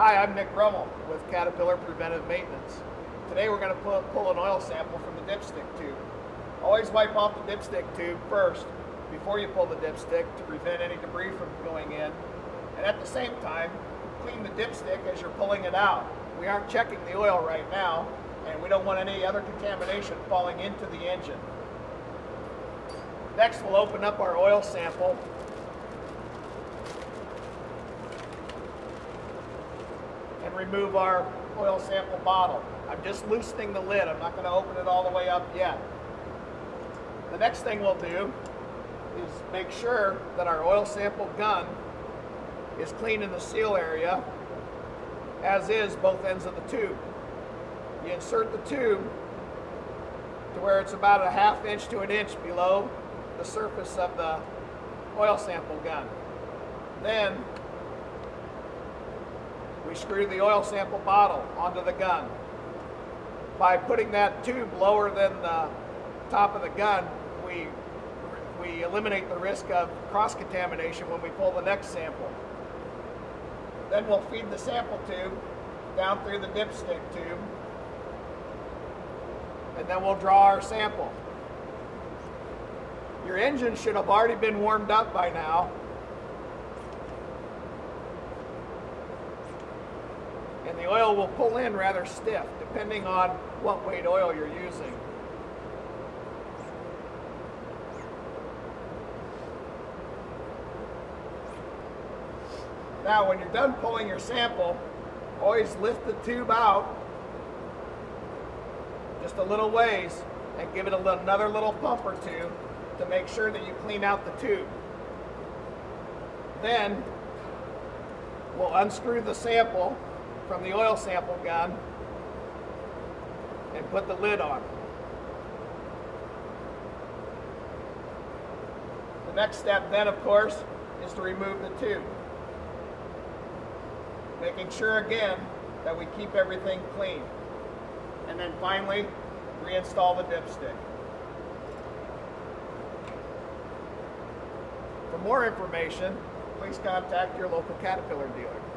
Hi, I'm Nick Brummel with Caterpillar Preventive Maintenance. Today we're going to pull, pull an oil sample from the dipstick tube. Always wipe off the dipstick tube first before you pull the dipstick to prevent any debris from going in. And at the same time, clean the dipstick as you're pulling it out. We aren't checking the oil right now and we don't want any other contamination falling into the engine. Next we'll open up our oil sample remove our oil sample bottle. I'm just loosening the lid. I'm not going to open it all the way up yet. The next thing we'll do is make sure that our oil sample gun is clean in the seal area, as is both ends of the tube. You insert the tube to where it's about a half inch to an inch below the surface of the oil sample gun. Then we screw the oil sample bottle onto the gun. By putting that tube lower than the top of the gun, we, we eliminate the risk of cross-contamination when we pull the next sample. Then we'll feed the sample tube down through the dipstick tube, and then we'll draw our sample. Your engine should have already been warmed up by now and the oil will pull in rather stiff depending on what weight oil you're using. Now when you're done pulling your sample, always lift the tube out just a little ways and give it little, another little pump or two to make sure that you clean out the tube. Then we'll unscrew the sample from the oil sample gun and put the lid on. The next step then, of course, is to remove the tube. Making sure again that we keep everything clean. And then finally, reinstall the dipstick. For more information, please contact your local Caterpillar dealer.